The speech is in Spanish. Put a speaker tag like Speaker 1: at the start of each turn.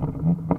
Speaker 1: Gracias.